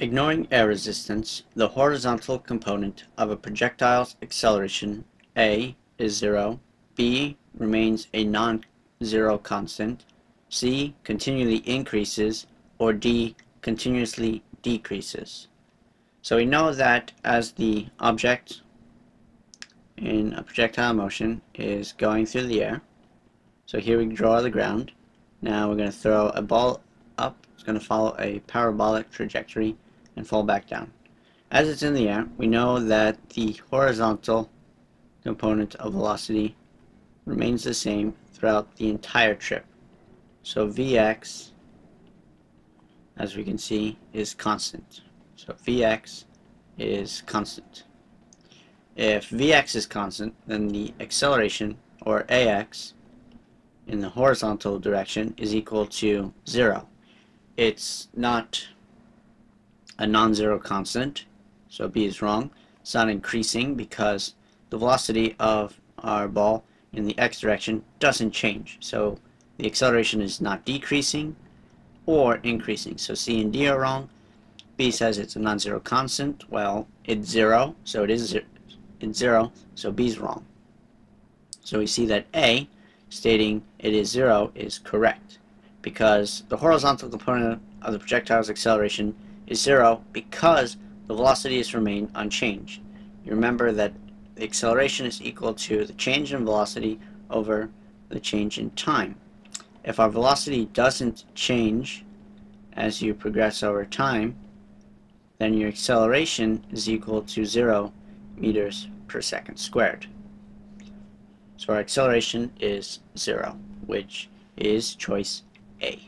Ignoring air resistance, the horizontal component of a projectile's acceleration a is 0, b remains a non-zero constant, c continually increases, or d continuously decreases. So we know that as the object in a projectile motion is going through the air, so here we draw the ground, now we're going to throw a ball up, it's going to follow a parabolic trajectory and fall back down. As it's in the air, we know that the horizontal component of velocity remains the same throughout the entire trip. So Vx, as we can see, is constant. So Vx is constant. If Vx is constant, then the acceleration, or Ax, in the horizontal direction is equal to 0. It's not a non-zero constant, so B is wrong. It's not increasing because the velocity of our ball in the x direction doesn't change. So the acceleration is not decreasing or increasing. So C and D are wrong. B says it's a non-zero constant. Well, it's zero, so it is it's zero, so B is wrong. So we see that A, stating it is zero, is correct because the horizontal component of the projectile's acceleration is zero because the velocity has remained unchanged. You remember that the acceleration is equal to the change in velocity over the change in time. If our velocity doesn't change as you progress over time, then your acceleration is equal to 0 meters per second squared. So our acceleration is 0, which is choice A.